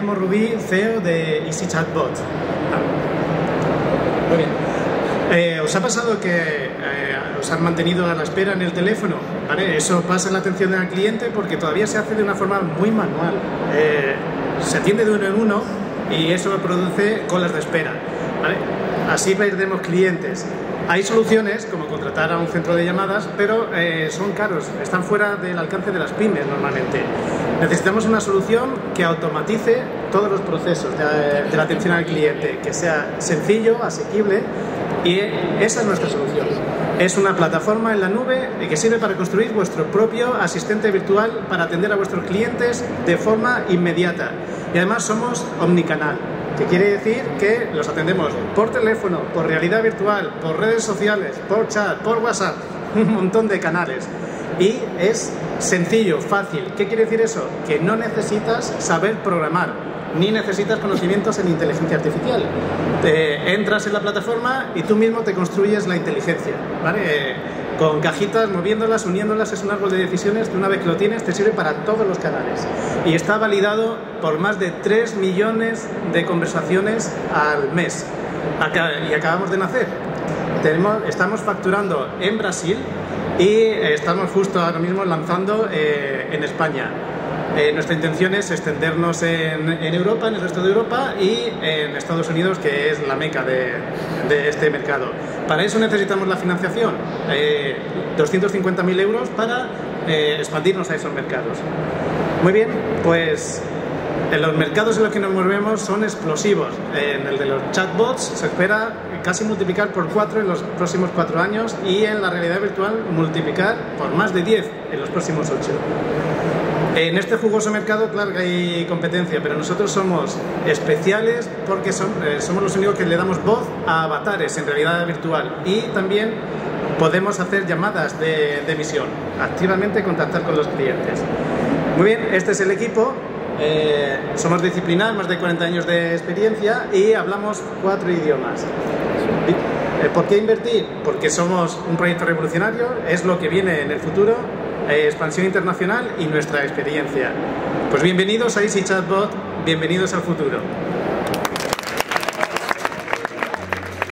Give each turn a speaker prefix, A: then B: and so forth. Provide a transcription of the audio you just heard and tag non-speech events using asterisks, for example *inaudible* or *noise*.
A: Guillermo Rubí, CEO de Easy Chatbot. Muy bien. Eh, ¿Os ha pasado que eh, os han mantenido a la espera en el teléfono? ¿Vale? Eso pasa en la atención del cliente porque todavía se hace de una forma muy manual. Eh, se atiende de uno en uno y eso produce colas de espera. ¿vale? Así perdemos clientes. Hay soluciones como contratar a un centro de llamadas, pero eh, son caros, están fuera del alcance de las pymes normalmente. Necesitamos una solución que automatice todos los procesos de, de la atención al cliente, que sea sencillo, asequible y esa es nuestra solución. Es una plataforma en la nube que sirve para construir vuestro propio asistente virtual para atender a vuestros clientes de forma inmediata. Y además somos omnicanal que quiere decir que los atendemos por teléfono, por realidad virtual, por redes sociales, por chat, por WhatsApp, *laughs* un montón de canales. Y es sencillo, fácil. ¿Qué quiere decir eso? Que no necesitas saber programar, ni necesitas conocimientos en inteligencia artificial. Te entras en la plataforma y tú mismo te construyes la inteligencia. ¿vale? Con cajitas, moviéndolas, uniéndolas, es un árbol de decisiones que una vez que lo tienes te sirve para todos los canales. Y está validado por más de 3 millones de conversaciones al mes. Y acabamos de nacer. Tenemos, estamos facturando en Brasil y estamos justo ahora mismo lanzando eh, en España. Eh, nuestra intención es extendernos en, Europa, en el resto de Europa y en Estados Unidos, que es la meca de, de este mercado. Para eso necesitamos la financiación, eh, 250.000 euros para eh, expandirnos a esos mercados. Muy bien, pues en los mercados en los que nos movemos son explosivos. En el de los chatbots se espera casi multiplicar por 4 en los próximos 4 años y en la realidad virtual multiplicar por más de 10 en los próximos 8. En este jugoso mercado, claro que hay competencia, pero nosotros somos especiales porque eh, somos los únicos que le damos voz a avatares en realidad virtual y también podemos hacer llamadas de, de activamente contactar con los clientes. Muy bien, este es el equipo. Eh, somos disciplinar, más de 40 años de experiencia y hablamos cuatro idiomas. Eh, ¿Por qué invertir? Porque somos un proyecto revolucionario, es lo que viene en el futuro eh, expansión internacional y nuestra experiencia. Pues bienvenidos a Easy Chatbot, bienvenidos al futuro.